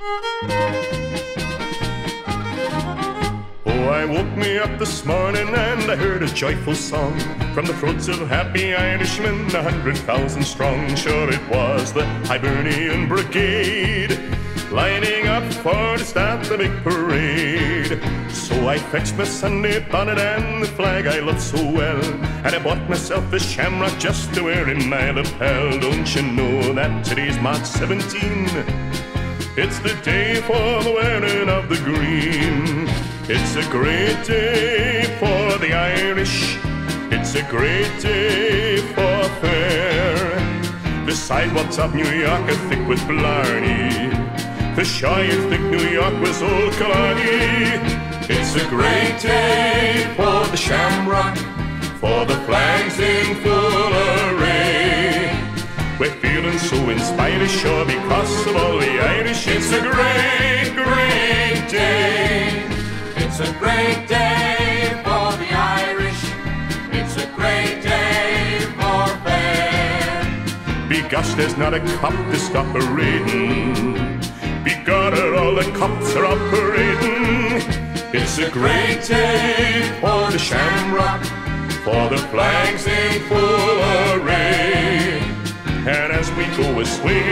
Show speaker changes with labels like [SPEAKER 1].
[SPEAKER 1] Oh, I woke me up this morning and I heard a joyful song from the throats of happy Irishmen, a hundred thousand strong. Sure, it was the Hibernian Brigade lining up for to start the big parade. So I fetched my Sunday bonnet and the flag I love so well, and I bought myself a shamrock just to wear in my lapel. Don't you know that today's March 17? It's the day for the wearing of the green. It's a great day for the Irish. It's a great day for fair. The sidewalks of New York are thick with Blarney. The shy thick New York was old Killarney. It's a great day for the shamrock, for the flags in full so inspired, sure, because of all the Irish. It's a great, great day.
[SPEAKER 2] It's a great day for the Irish. It's a great day for fair.
[SPEAKER 1] Begosh, there's not a cop to stop a raiding. Begorra, all the cops are operating. It's a great day for the shamrock, for the flags in full array. And